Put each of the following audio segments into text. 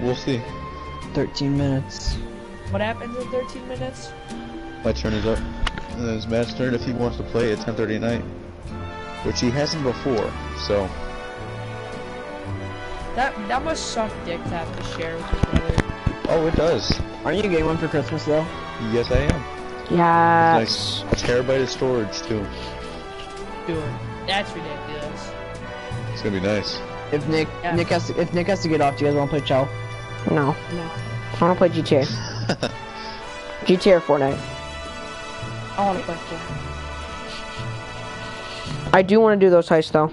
we'll see. 13 minutes. What happens in 13 minutes? My turn is up. Uh, and then it's Matt's turn if he wants to play at 10:30 at night, which he hasn't before. So That that must suck dick to have to share with your brother. oh, it does. Aren't you getting one for Christmas though? Yes, I am. Yes. Nice terabyte of storage too. Dude, that's ridiculous. It's gonna be nice. If Nick Yeah. Nick has to if Nick has to get off, do you guys want to play Chow? No. No. I want to play GTA. GTA or Fortnite. I want to play Fortnite. I do want to do those heists though.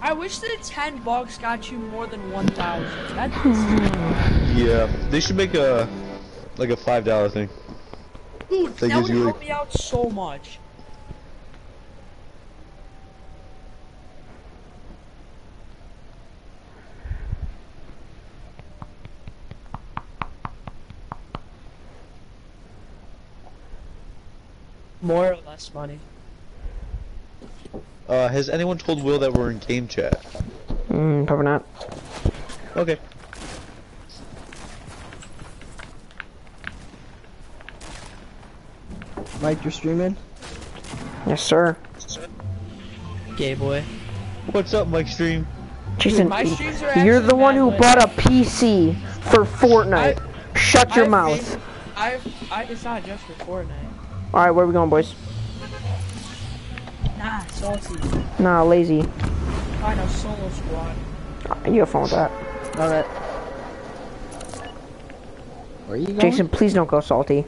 I wish that 10 bucks got you more than 1,000. Hmm. Yeah, they should make a like a five dollar thing. Dude, That that would you, help like- me out so much. More or less money. Uh, has anyone told Will that we're in game chat? Mm, probably not. Okay. Mike, you're streaming. Yes, sir. Gay boy. What's up, Mike Stream? Jason, my are you're the one who but- bought a PC for Fortnite. Shut your I've mouth. made- I've, I, it's not just for Fortnite. All right, where are we going, boys? Nah, salty. Nah, lazy. I know solo squad. You have fun with that. Alright. Where are you going? Jason, please don't go salty.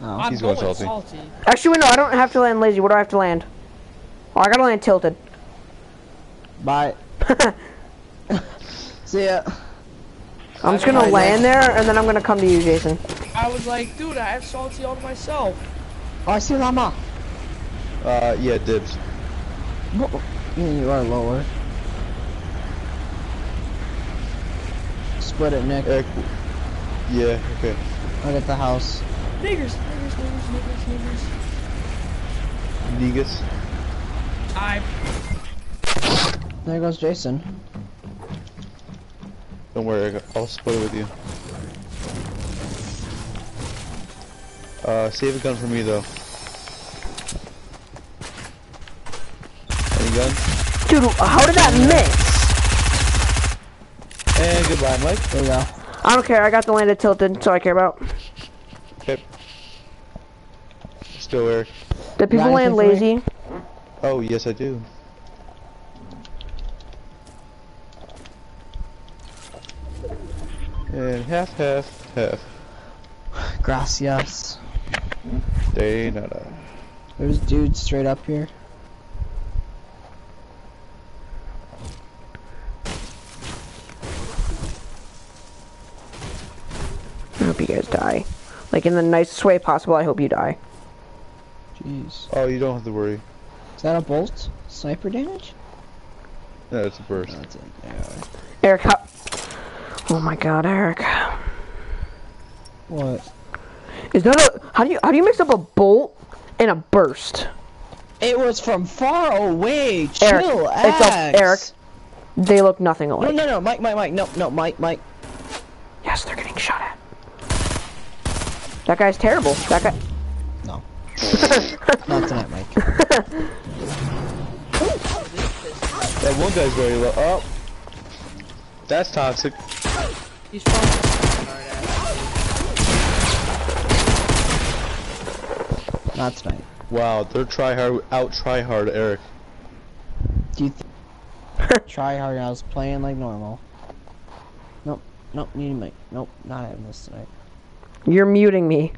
Oh. I'm He's going going salty. salty. Actually, wait, no, I don't have to land lazy. What do I have to land? Oh, I gotta land tilted. Bye. See ya. I'm just gonna Bye, land there, and then I'm gonna come to you, Jason. I was like, dude, I have salty all to myself. I see Llama. Uh, yeah, dibs. Yeah, you are lower. Split it, Nick. Eric. Yeah, okay. Look at the house. Niggers, niggers, niggers, niggers, niggers. Negus. I There goes Jason. Don't worry, I'll split it with you. Uh, save a gun for me though. Gun? Dude, how did that miss? And goodbye, Mike. There you go. I don't care. I got the landed tilted. That's all I care about. Okay. Still Eric. Did people land anything for me? lazy? Oh, yes I do. And half, half, half. Gracias. De nada. There's dudes straight up here. I hope you guys die. Like in the nicest way possible. I hope you die. Jeez. Oh, you don't have to worry. Is that a bolt? Sniper damage? No, it's a burst. That's it. Yeah. Eric, how? Oh my God, Eric. What? Is that a? How do you how do you mix up a bolt and a burst? It was from far away. Eric, Chill, it's a- Axe. Eric. They look nothing No, alike. no, no, no, Mike, Mike, Mike, no, no, Mike, Mike. Yes, they're getting shot at. That guy's terrible. That guy. No. Not tonight, Mike. That one guy's very low. Oh. That's toxic. he's from Not tonight. Wow, they're try hard, out try hard, Eric. Do you th try hard? I was playing like normal. Nope, nope, need Mike. Nope, not having this tonight. You're muting me.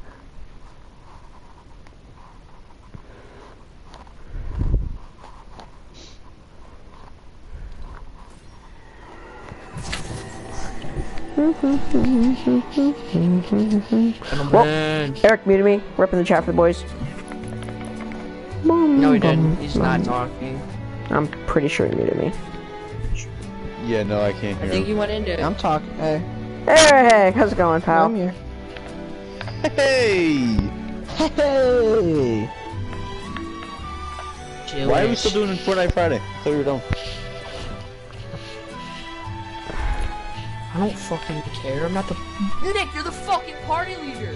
Well, Eric muted me. We're up in the chat for the boys. No, he didn't. He's not talking. I'm pretty sure he muted me. Yeah, no, I can't I think him. he went into it. I'm talking. Hey, Hey, hey, how's it going, pal? I'm here. Hey! Hey. Why are we still doing Fortnite Friday? I thought we were done. I don't fucking care. I'm not the. Nick, you're the fucking party leader.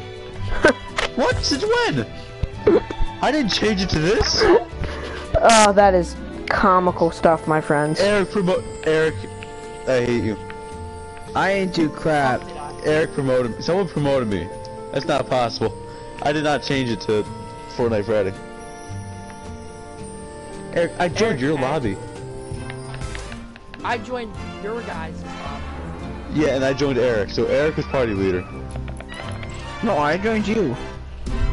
What? Since when? I didn't change it to this. Oh, that is comical stuff, my friends. Eric promote. Eric, I hate you. I ain't do crap. Eric promoted me. Someone promoted me. That's not possible. I did not change it to Fortnite Friday. Eric, I joined your lobby. I joined your guys' lobby. Yeah, and I joined Eric. So Eric was party leader. No, I joined you.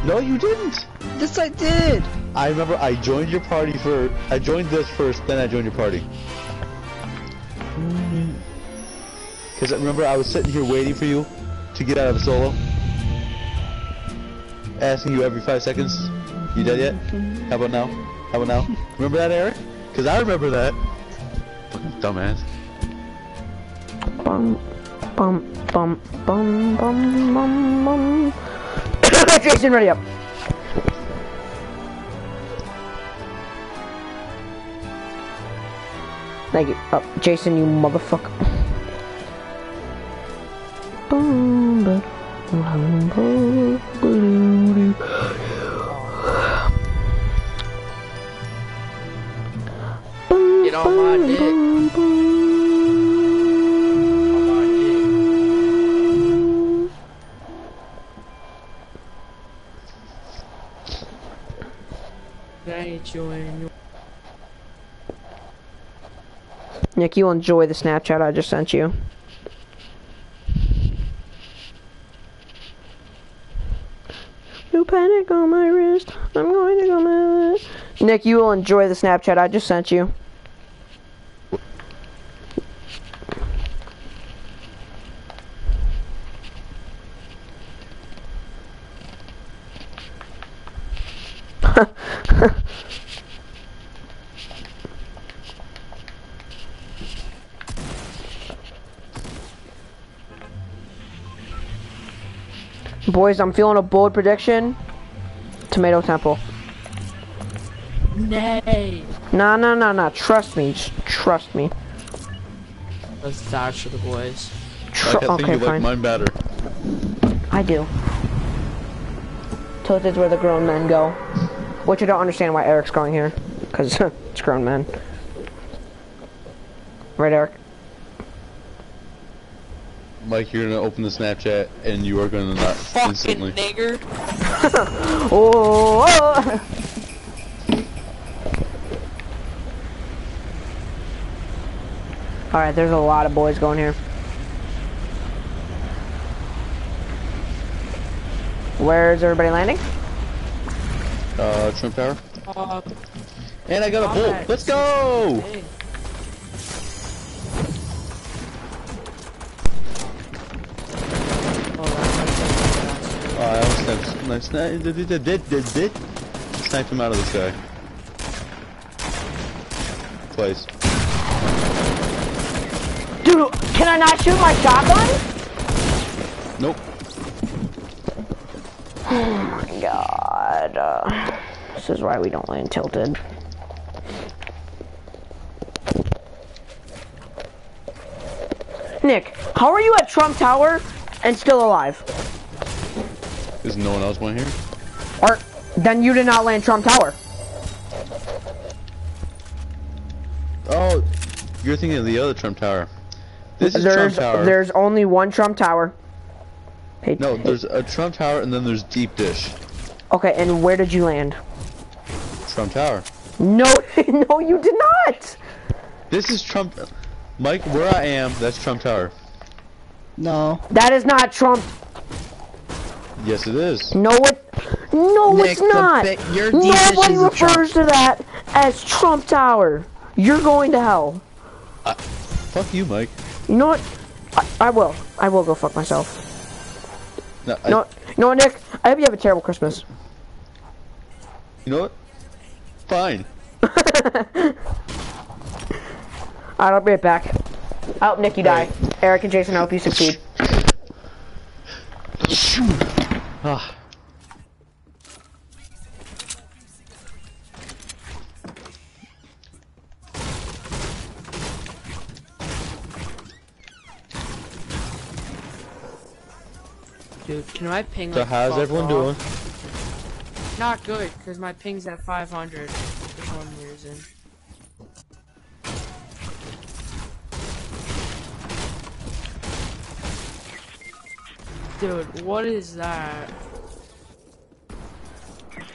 No, you didn't. Yes, I did. I remember I joined your party for. I joined this first, then I joined your party. Mm-hmm. Because I remember I was sitting here waiting for you to get out of solo. Asking you every five seconds, you dead yet? Mm-hmm. How about now? How about now? Remember that, Eric? Because I remember that. Fucking dumbass. Bum, bum, bum, bum, bum, bum, bum. Jason, ready up. Thank you. Oh, Jason, you motherfucker. Nick, you'll enjoy the Snapchat I just sent you. No panic on my wrist. I'm going to go mad. Nick, you will enjoy the Snapchat I just sent you. Boys, I'm feeling a bold prediction. Tomato Temple. Nay. Nah, nah, nah, nah. Trust me. Just trust me. Let's vouch for the boys. Tr- Like, I think okay, you like mine better. I do. Tilted's where the grown men go. Which I don't understand why Eric's going here. Because it's grown men. Right, Eric? Mike, you're gonna open the Snapchat and you are gonna not Fucking instantly. nigger. Oh! oh. Alright, there's a lot of boys going here. Where's everybody landing? Uh, Trump Tower. Uh, And I got a bolt. Let's go! hey. Sniped, nice, did, did, did, did, did. Sniped him out of the sky. Twice. Dude, can I not shoot my shotgun? Nope. Oh my god. Uh, this is why we don't land tilted. Nick, how are you at Trump Tower and still alive? Is no one else one here? Or then you did not land Trump Tower. Oh, you're thinking of the other Trump Tower. This is There's Trump Tower. there's only one Trump Tower. Hey, No, hey. there's a Trump Tower and then there's Deep Dish. Okay, and where did you land? Trump Tower. No, no, you did not. This is Trump. Mike, where I am, that's Trump Tower. No. That is not Trump. Yes, it is. No, it. No, Nick, it's not. bi- your deep Nobody is Trump. refers to that as Trump Tower. You're going to hell. Uh, fuck you, Mike. You know what? I, I will. I will go fuck myself. No, I, You know, you know what, Nick? I hope you have a terrible Christmas. you know what? Fine. Alright, I'll be right back. I hope Nick you die. Eric and Jason, I hope you succeed. Ah. Dude, can I ping like, So how's everyone off? doing? Not good, because my ping's at 500 for some reason. Dude, what is that?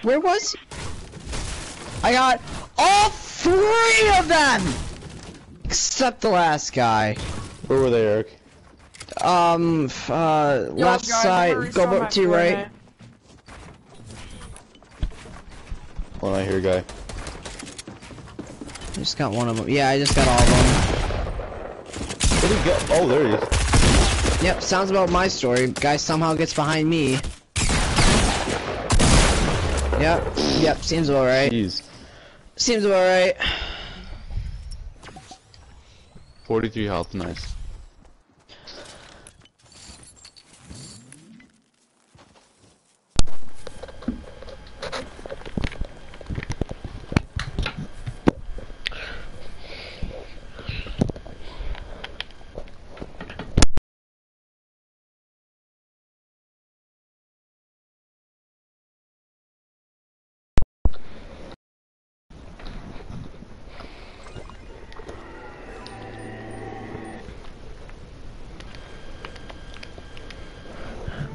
Where was? He? I got all three of them, except the last guy. Where were they, Eric? Um, uh, Yo, left guys, side, go restart back to your right. One Hold on, I hear guy. I just got one of them. Yeah, I just got all of them. Where'd he go? Oh, there he is. Yep, sounds about my story. Guy somehow gets behind me. Yep, yep, seems about right. Jeez. Seems about right. 43 health, nice.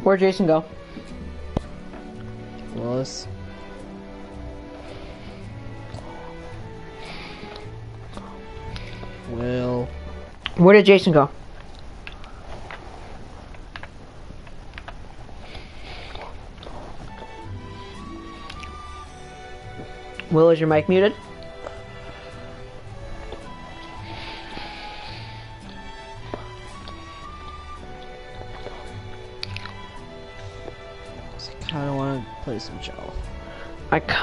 Where'd Jason go? Close. Will. Where did Jason go? Will, is your mic muted?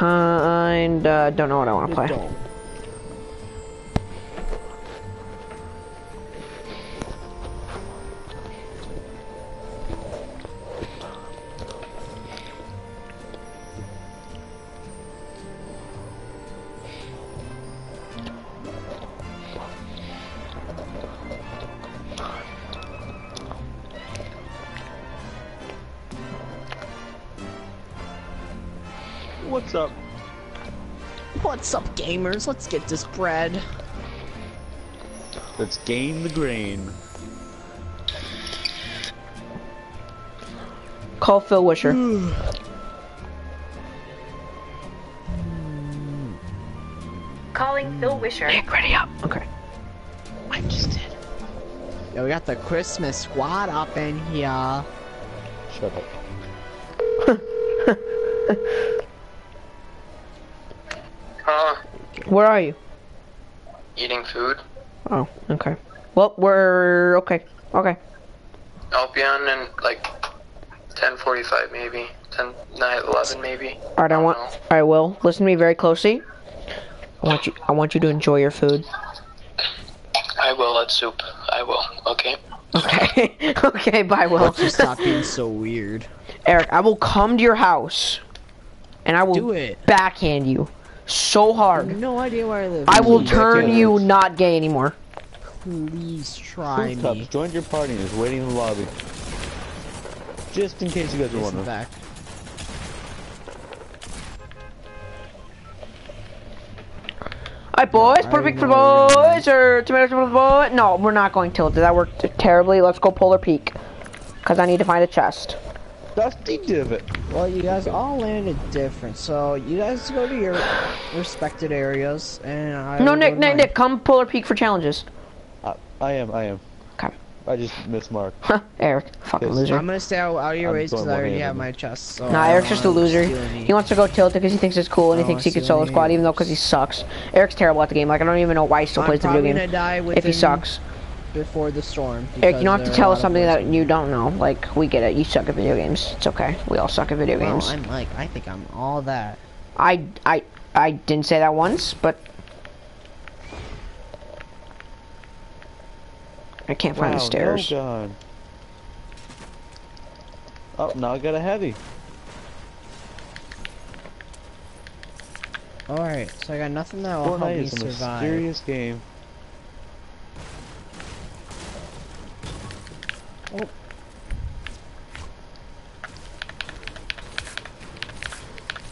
I kinda uh, don't know what I want to play. Don't. Up. Let's get this bread. Let's gain the grain. Call Phil Wisher. Hmm. Calling Phil Wisher. Nick, ready up. Okay. I just did. Yeah, we got the Christmas squad up in here. Shut up. Where are you? Eating food. Oh, okay. Well, we're okay. Okay. I'll be on in like 10:45 maybe. 10, 9, 11 maybe. All right, I want. know. All right, Will, listen to me very closely. I want you. I want you to enjoy your food. I will at soup. I will. Okay. Okay. okay. Bye, Will. Just stop being so weird. Eric, I will come to your house, and I will Do it. backhand you so I have hard. no idea where I live. I will turn you not gay anymore. Please try Fruit Cups me. joined your party and is waiting in the lobby. Just in case you guys are Jason wondering. back. Alright, boys. Perfect for the boys, or tomatoes for the boys. No, we're not going tilted. That worked terribly. Let's go Polar Peak, cause I need to find a chest. Dusty Divot. Well, you guys all landed different, so you guys go to your respected areas, and I No, will Nick, Nick. Nick, come Polar Peak for challenges. I, I am, I am. Okay. I just missed Mark. Huh, Eric, fucking loser. I'm gonna stay out, out of your I'm because I already have my chest. So Nah, Eric's just a loser. He wants to go tilted because he thinks it's cool and he thinks he can solo squad even though because he sucks. Eric's terrible at the game. Like I don't even know why he still I'm plays the video game die if he within- sucks. Before the storm. Eric, you don't have to tell us something that you don't know. Like we get it. You suck at video games. It's okay. We all suck at video Well, games. I'm like, I think I'm all that. I I I didn't say that once, but I can't find the stairs. No gun. Oh, now I got a heavy. Alright, so I got nothing that will help Fortnite me is a survive. mysterious game. Oh.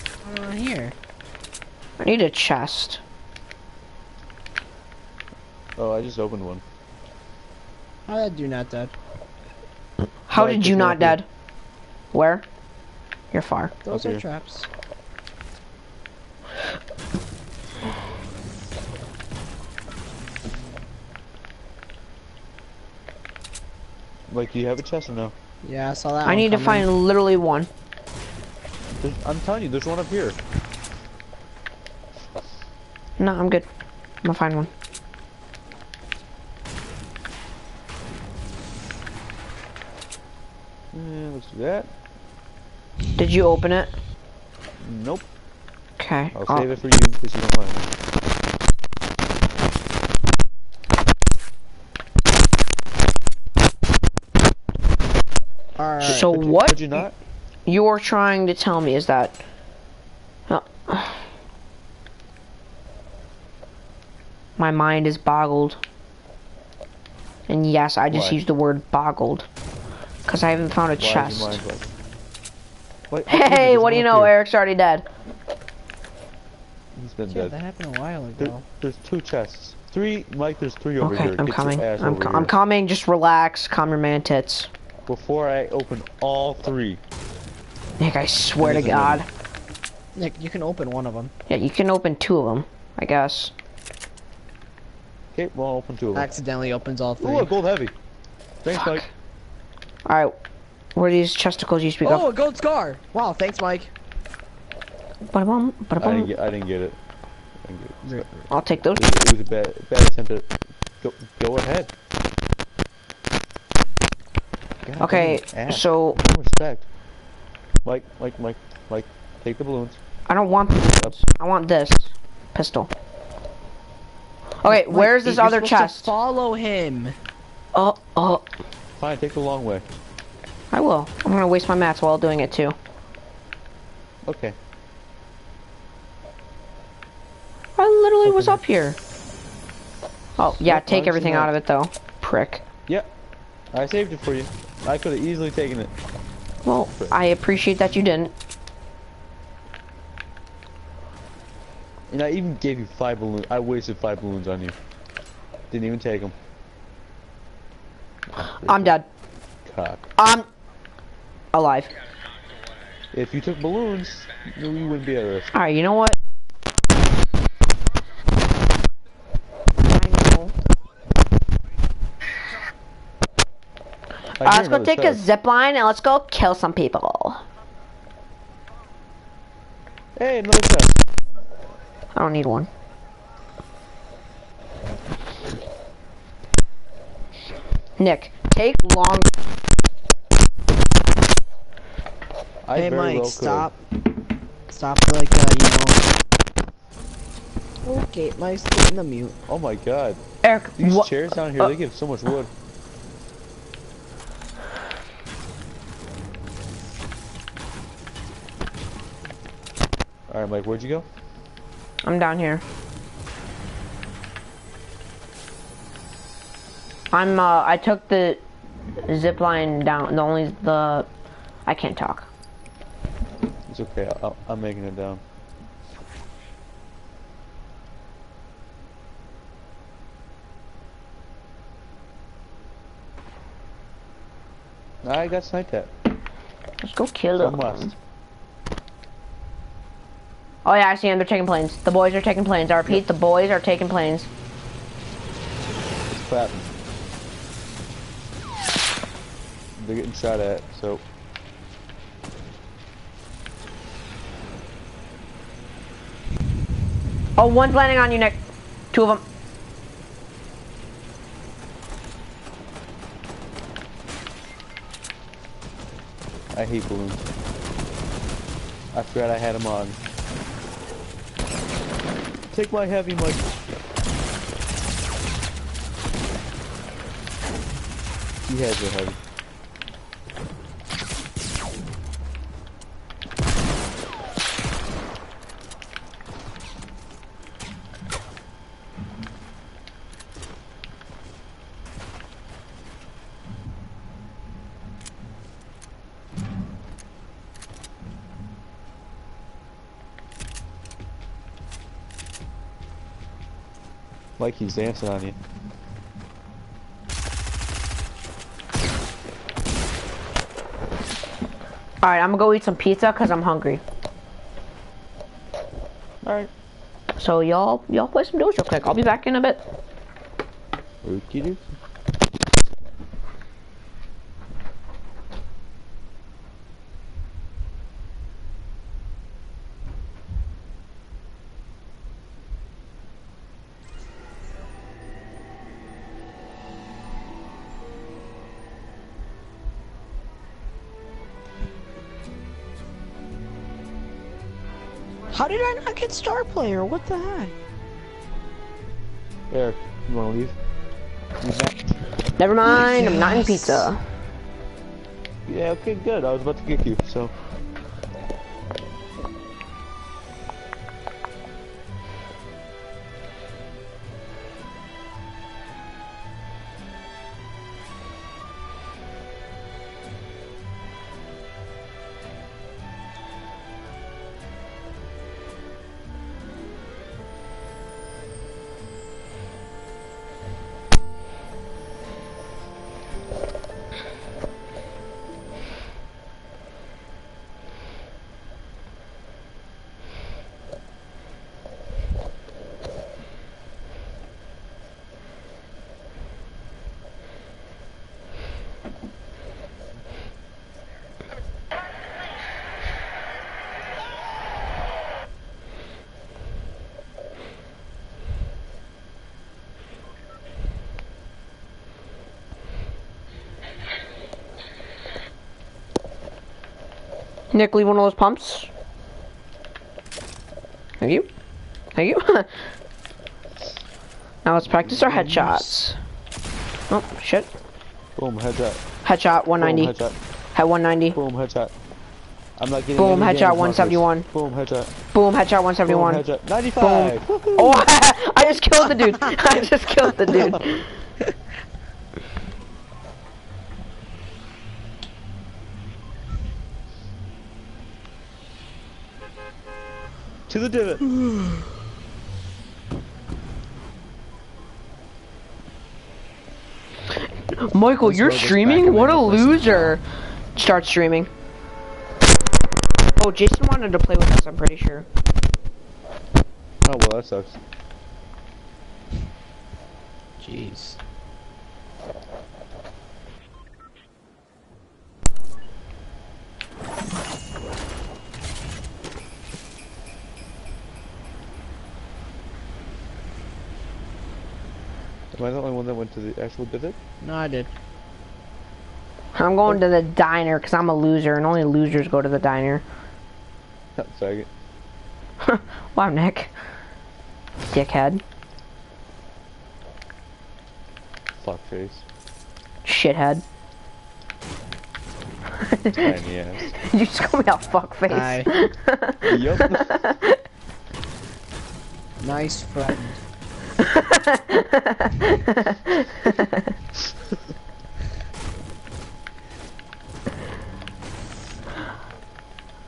What's going on here? I need a chest. Oh, I just opened one. How did you not dead? How did you not dead? Where? You're far. Those okay. are traps. Like, do you have a chest or no? Yeah, I saw that I one need to find literally one. There's, I'm telling you, there's one up here. No, I'm good. I'm gonna find one. Eh, let's do that. Did you open it? Nope. Okay. I'll Oh, save it for you because you don't find it. Alright. So Could you- what? Could you not? You're trying to tell me is that Oh. my mind is boggled. And yes, I just Why? used the word boggled. Because I haven't found a Why is your chest. mind blank? Wait, I'll prove it, Hey, what do you know? here. Eric's already dead. He's been Yeah, dead. that happened a while There, ago. there's two chests. Three, Mike. There's three over Okay, here. I'm Get coming. I'm, over co- here. I'm coming. Just relax. Calm your man tits. Before I open all three. Nick, I swear to Isn't? God. Nick, you can open one of them. Yeah, you can open two of them, I guess. Okay, well, I'll open two of them. Accidentally opens all three. Oh, a gold heavy. Thanks, Fuck. Mike. Alright. Where are these chesticles you speak Oh, of? a gold scar! Wow, thanks, Mike. Ba-da-bum, I didn't ba-da-bum. get. I didn't get it. I didn't get it. I'll take those. It was, it was a bad, bad attempt at. Go, go ahead. God Okay, so No respect. Mike, Mike, Mike, Mike, take the balloons. I don't want this. I want this pistol. Okay, Mike, where's this other supposed to chest? Follow him. Oh, oh. Fine, take the long way. I will. I'm gonna waste my mats while doing it too. Okay. I literally was Okay. up here. Oh, yeah, take everything out of it though. Prick. Yep. I saved it for you. I could have easily taken it. Well, I appreciate that you didn't. And I even gave you five balloons. I wasted five balloons on you. Didn't even take them. I'm dead. Cock. I'm alive. If you took balloons, you wouldn't be at risk. Alright, you know what? I know. I Uh, let's go another take a zip line and let's go kill some people. Hey, another chest. I don't need one. Nick, take long. I hey, Mike, well could. stop. Stop, like, uh, you know. Okay, Mike's getting the mute. Oh my god. Eric, These chairs down here, uh, they give so much wood. Alright, Mike, where'd you go? I'm down here. I'm, uh, I took the zip line down. The only, the, I can't talk. It's okay, I'll, I'm making it down. I got sniped at. Let's go kill must. Oh yeah, I see them. They're taking planes. The boys are taking planes. I repeat, the boys are taking planes. It's clapping. They're getting shot at, so Oh, one's landing on you, Nick. Two of them. I hate balloons. I forgot I had them on. Take my heavy, Mike. He has a heavy. Like he's dancing on you. Alright, I'm gonna go eat some pizza because I'm hungry. Alright. So y'all, y'all play some duos real quick. I'll be back in a bit. Okie dokie. How did I not get star player? What the heck? Eric, you wanna leave? Never mind, I'm not in pizza. Yeah, okay, good. I was about to kick you, so. Nick, leave one of those pumps. Thank you. Thank you. now let's practice our headshots. Oh, shit. Boom, headshot. Headshot, Boom, 190. headshot. Head 190. Boom, headshot. I'm not getting Boom, headshot, 171. Boom, headshot. Boom, headshot, Boom, 171. headshot. 95! Woohoo! Oh, I just killed the dude. I just killed the dude. To the divot! Michael, Let's you're roll this back streaming? What a we'll play some loser. Start streaming. Oh, Jason wanted to play with us, I'm pretty sure. Oh, well, that sucks. Jeez. Am I the only one that went to the actual divot? No, I did. I'm going to the diner because I'm a loser and only losers go to the diner. Faggot. Wow, Nick. Dickhead. Fuckface. Shithead. Tiny ass. you just call me a fuckface. Hi. yup. Nice friend.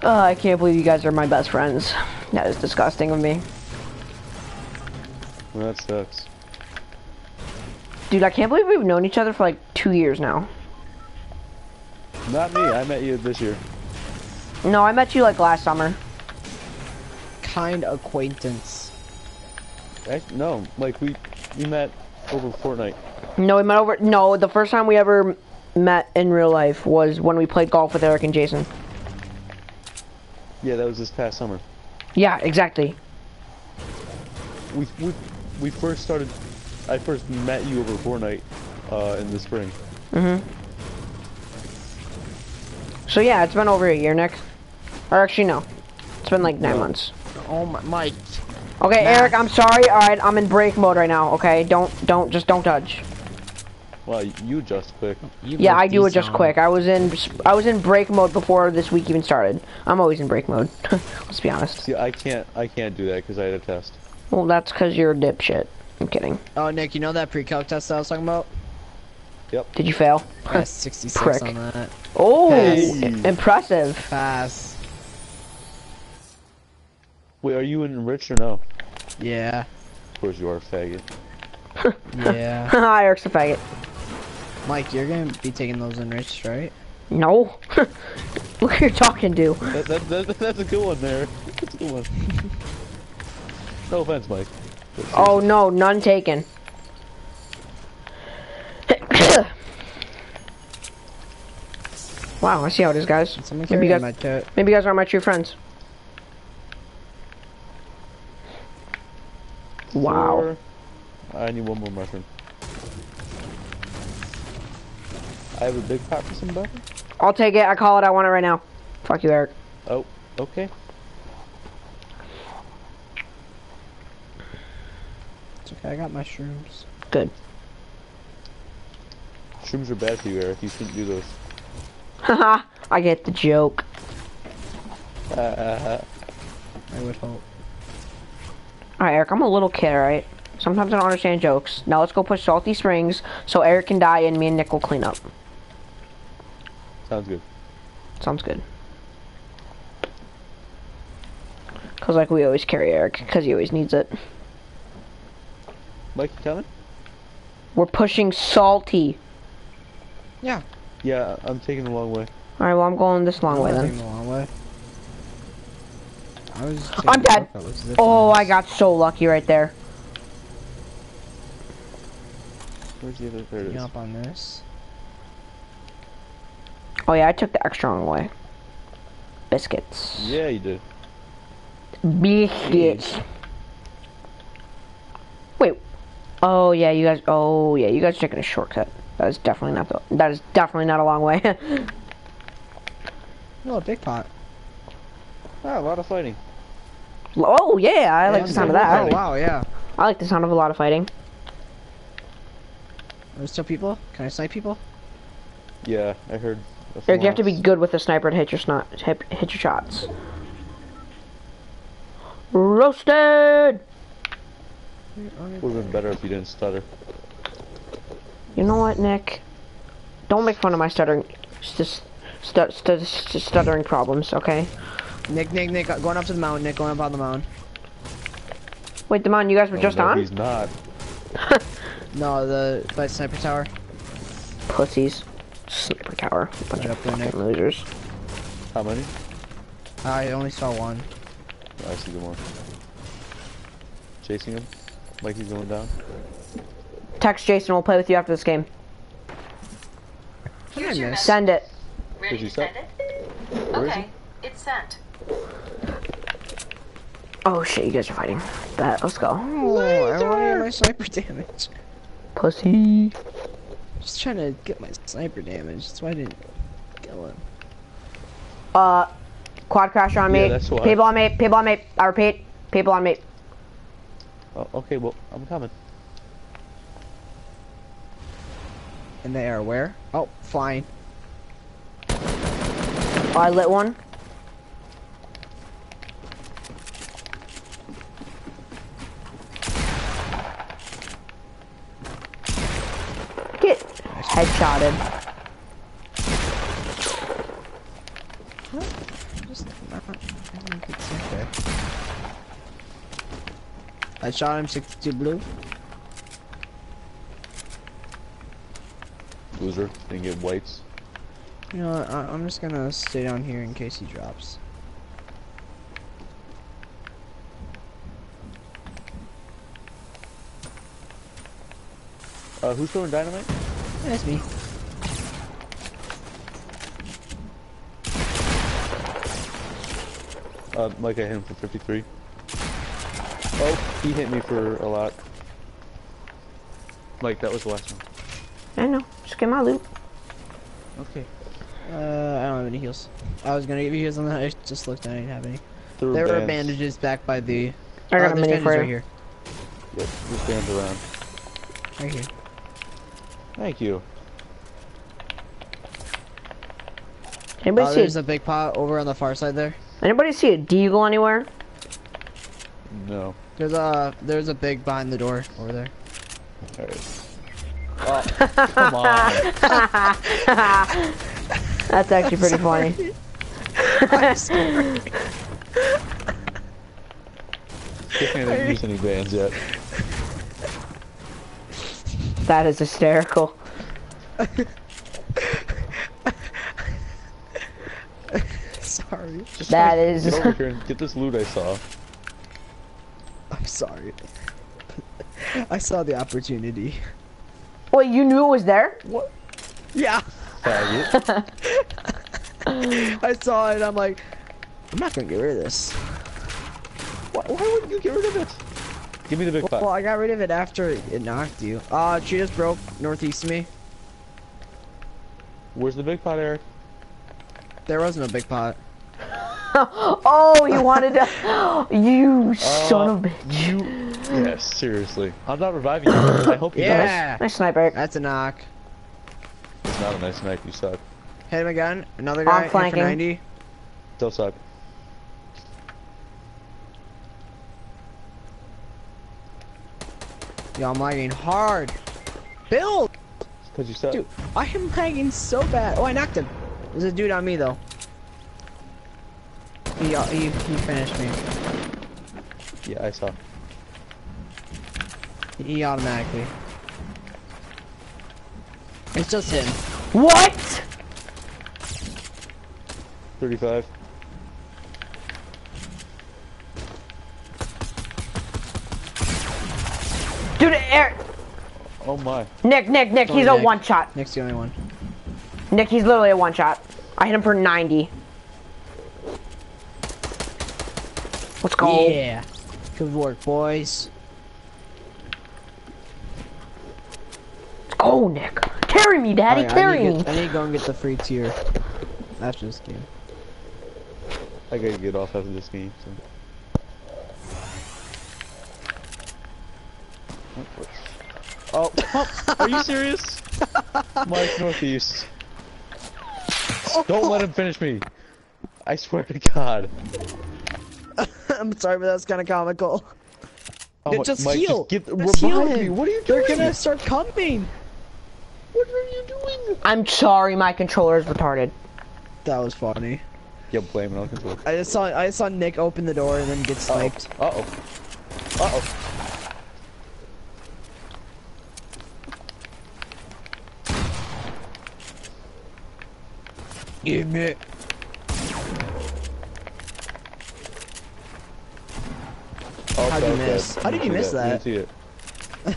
Oh, I can't believe you guys are my best friends. That is disgusting of me. Well, that sucks. Dude, I can't believe we've known each other for like two years now. Not me, I met you this year. No, I met you like last summer. Kind acquaintance. Act- no, like we we met over Fortnite. No, we met over. No, the first time we ever met in real life was when we played golf with Eric and Jason. Yeah, that was this past summer. Yeah, exactly. We we we first started. I first met you over Fortnite uh, in the spring. Mhm. So yeah, it's been over a year, Nick. Or actually, no. It's been like nine No. months. Oh my, Mike. Okay, Nah. Eric, I'm sorry. All right, I'm in break mode right now. Okay, don't, don't, just don't touch. Well, you just quick. You Yeah, I do it just down. quick. I was in, I was in break mode before this week even started. I'm always in break mode. Let's be honest. See, I can't I can't do that because I had a test. Well, that's because you're a dipshit. I'm kidding. Oh, Nick, you know that pre-calc test I was talking about? Yep. Did you fail? I got 66 Prick. on that. Oh, Hey. impressive. Pass. Wait, are you enriched or no? Yeah. Of course you are, faggot. Yeah. I Eric's a faggot. Mike, you're gonna be taking those enriched, right? No. Look who you're talking to. That, that, that, that's a good one there. That's a good one. No offense, Mike. Oh no, none taken. wow, I see how it is, guys. Maybe you guys, my tote. maybe you guys are my true friends. Wow. Four. I need one more mushroom. I have a big pot for some butter. I'll take it. I call it. I want it right now. Fuck you, Eric. Oh, okay. It's okay, I got my mushrooms. Good. Shrooms are bad for you, Eric. You shouldn't do those. Haha. I get the joke. Uh, uh, I would hope. Alright, Eric, I'm a little kid, alright? Sometimes I don't understand jokes. Now let's go push Salty Springs so Eric can die and me and Nick will clean up. sounds good. Sounds good. Cause like we always carry Eric, cause he always needs it. Mike, you coming? We're pushing Salty. Yeah. Yeah, I'm taking the long way. Alright, well I'm going this long way I'm then. the long way. I was just I'm taking dead. shortcut with Oh. I got so lucky right there. Where's the other? There it is. Jump on this. Oh yeah, I took the extra long way. Biscuits. Yeah, you did. Biscuits. Wait. Oh yeah, you guys. Oh yeah, you guys are taking a shortcut. That is definitely not the. That is definitely not a long way. Oh, a big pot. Ah, a lot of fighting. Oh yeah, I like the sound of that. Oh, wow, yeah. I like the sound of a lot of fighting. There's still people? Can I snipe people? Yeah, I heard. Eric, you have to be good with the sniper to hit your snot, hit, hit your shots. Roasted. Would have been better if you didn't stutter. You know what, Nick? Don't make fun of my stuttering, st- st- st- st- stuttering problems, okay? Nick, Nick, Nick, uh, going up to the mountain, Nick, going up on the mountain. Wait, the mountain you guys were Oh, just no, on? He's not. No, the by sniper tower. Pussies. Sniper tower. Bunch Right of up there, Nick. losers. How many? I only saw one. Oh, I see the one. Chasing him, like he's going down. Text Jason, we'll play with you after this game. What did I miss? Send it. Ready Did you to send it? Where is Okay, it's sent. Oh shit, you guys are fighting. Bet, let's go. Oh, I want to get my sniper damage. Pussy. Just trying to get my sniper damage. That's why I didn't kill him. Uh, quad crasher on me. Yeah, that's why. People on me. People on me. I repeat. People on me. Oh, okay, well, I'm coming. And they are where? Oh, flying. Oh, I lit one. Get headshotted. Just not. I think it's okay. I shot him 62 blue. Loser, didn't get whites. You know, what, I, I'm just gonna stay down here in case he drops. Uh, who's throwing dynamite? That's me. Uh, Mike, I hit him for 53. Oh, he hit me for a lot. Mike, that was the last one. I know. Just get my loot. Okay. Uh, I don't have any heals. I was gonna give you heals on that. I just looked and I didn't have any. There There were bandages back by the. I got oh, a mini bandages right here. Yep, there's bands around. Right here. Thank you. Anybody Oh, see? there's a big pot over on the far side there. Anybody see a deagle anywhere? No. There's a there's a big behind the door over there. Alright. Oh, come on. That's actually pretty funny. Guess I didn't use any bands yet. That is hysterical. sorry. Just That like, is- Get over here and get this loot I saw. I'm sorry. I saw the opportunity. Wait, you knew it was there? What? Yeah. Faggot. I saw it. I'm like, I'm not gonna get rid of this. why, why wouldn't you get rid of it? Give me the big pot. Well. I got rid of it after it knocked you. Uh, tree just broke northeast of me. Where's the big pot, Eric? There was no big pot. oh, you wanted to. You son of a bitch. You. Yes, seriously. I'm not reviving you. I hope you die. Yeah. Nice sniper. That's a knock. It's not a nice night. You suck. Hit him again. Another guy. hit for flanking. 90. Still suck. Yo, I'm lagging hard. Build! Because you suck. Dude, I am lagging so bad. Oh, I knocked him. There's a dude on me, though. He, uh, he, he finished me. Yeah, I saw. He automatically. It's just him. What? 35. Dude, Eric. Oh my. Nick, Nick, Nick, he's a Nick. one shot. Nick's the only one. Nick, he's literally a one shot. I hit him for 90. Let's go. Yeah. Good work, boys. Go, Nick. Carry me, daddy, Alright, carry I me. get- I need to go and get the free tier after this game. I gotta get off after this game. So. Oh, are you serious? Mike Northeast. Don't let him finish me. I swear to God. I'm sorry, but that's kind of comical. Oh, Yeah, just Mike, heal. Just get Just heal revive me. him. What are you doing? They're gonna start coming. What are you doing? I'm sorry, my controller is retarded. That was funny. Yeah, blame it on control. I just saw I just saw Nick open the door and then get sniped. Uh oh. Uh oh. Give. Oh, How'd you that miss? How did you miss that? You see it.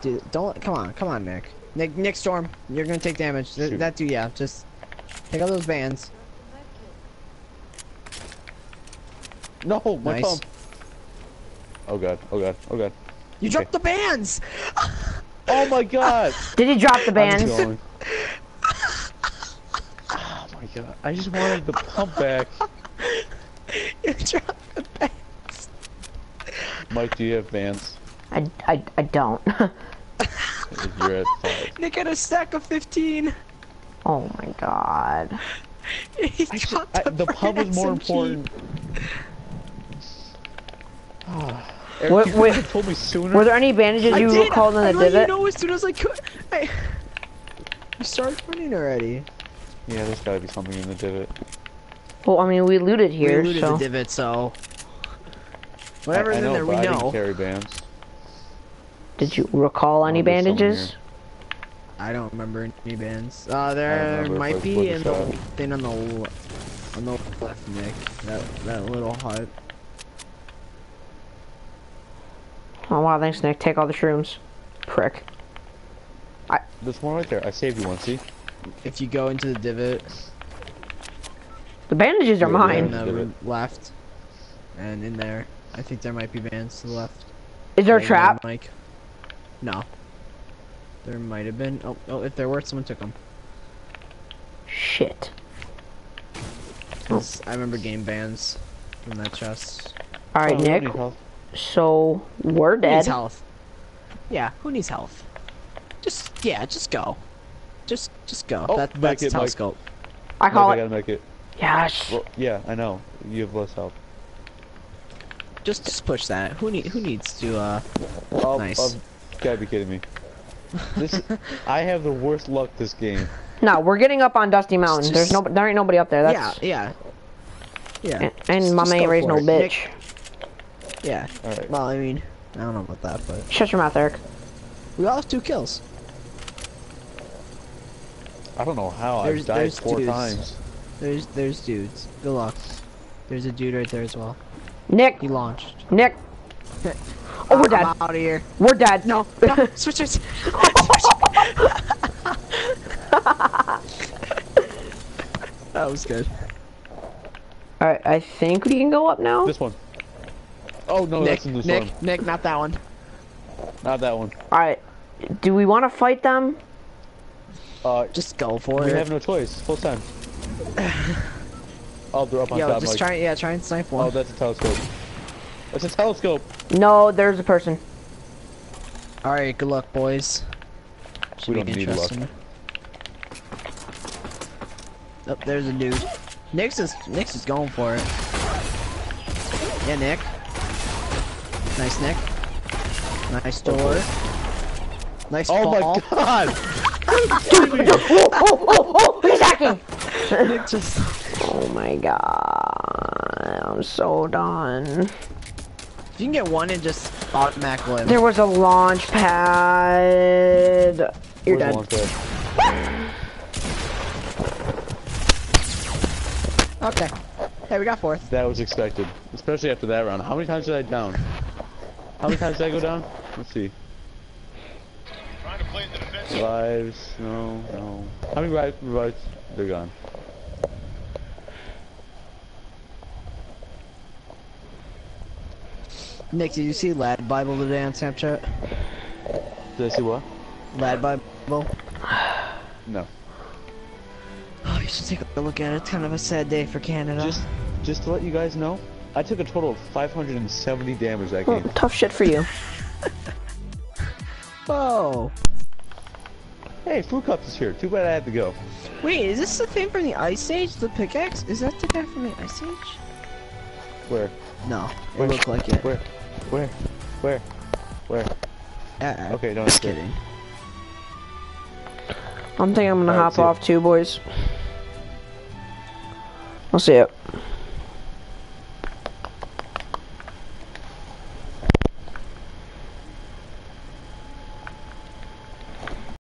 Dude, don't come on, come on, Nick. Nick, Nick Storm, you're gonna take damage. Th- Shoot. that dude, yeah, just take out those bands. No, my Nice. pump. Oh god. Oh god. Oh god. You dropped the bands. Oh my god. Did he drop the I'm bands? Oh my god. I just wanted the pump back. you dropped the bands. Mike, do you have bands? I, I, I don't. You're at five. Nick had a stack of 15. oh my god. He I should, dropped I, the pump was more SMG. important. Ah. Eric, Wait, you wait. told me sooner. Were there any bandages I you did. recalled in I the let divot? you know as soon as I could. I, I started running already. Yeah, there's gotta be something in the divot. Well, I mean, we looted here, we looted so. the divot, so whatever's I, I in there, we but I know. didn't carry bands. Did you recall any Oh, bandages? I don't remember any bands. Uh, there might be in the thing on the on the left, Nick. That that little hut. Oh wow, thanks Nick. Take all the shrooms. Prick. There's one right there. I saved you one, see? If you go into the divot The bandages are Yeah, in mine. the left, and in there, I think there might be bands to the left. Is there a trap? Mike? No. There might have been. Oh, oh, if there were, someone took them. Shit. 'Cause I remember game bands from that chest. Alright, Oh, Nick. Nobody health. So, we're Who needs health? Yeah, who needs health? Just yeah, just go. Just just go. Oh, that, back that's it, Mike. telescope. I Mike, call I it. gotta make it. Yes. Well, yeah, I know. You have less health. Just just push that. Who need who needs to uh Oh, Nice. oh, gotta be kidding me. This, I have the worst luck this game. No, we're getting up on Dusty Mountain. There's no, there ain't nobody up there. That's Yeah, yeah. Yeah. and, and Just- my just man raised no it. bitch. Nick- Yeah. Alright. Well, I mean, I don't know about that, but Shut your mouth, Eric. we all have two kills. I don't know how. There's- I've died there's four dudes. times. There's there's dudes. Good luck. There's a dude right there as well. Nick, He launched. Nick. Oh, we're dead. I'm out of here. We're dead. No, no, switch it. that was good. Alright, I think we can go up now. This one. Oh no, Nick, that's the storm. Nick, Nick, not that one. Not that one. Alright. Do we want to fight them? Uh, Just go for we it. have no choice. Full time. Oh, they're up on Yo, top. just Mike. try, yeah, try and snipe one. Oh, that's a telescope. That's a telescope. No, there's a person. All right, good luck, boys. Should We be don't need luck. Oh, there's a dude. Nick's is Nick's is going for it. Yeah, Nick. Nice, Nick. Nice door. Nice Oh fall. my god! Oh, oh, oh, oh, he's hacking! Nick just. Oh my god. I'm so done. If you can get one and just automatic live. There was a launch pad. You're dead. Okay. Hey, we got fourth. That was expected, especially after that round. How many times did I down? How many times did I go down? Let's see. Revives, no, no. How many revives? They're gone. Nick, did you see Lad Bible today on Snapchat? Did I see what? Lad Bible. No. Oh, you should take a look at it. It's kind of a sad day for Canada. Just, just to let you guys know, I took a total of 570 damage that Oh, game. tough shit for you. Whoa. Hey, Fruit Cups is here. Too bad I had to go. Wait, is this the thing from the Ice Age? The pickaxe? Is that the guy from the Ice Age? Where? No, it Where? looked like it. Where? Where? Where? Where? Uh-uh. Okay, no, Just it's kidding. I'm thinking I'm gonna Alright, hop see ya. off too, boys. I'll see ya.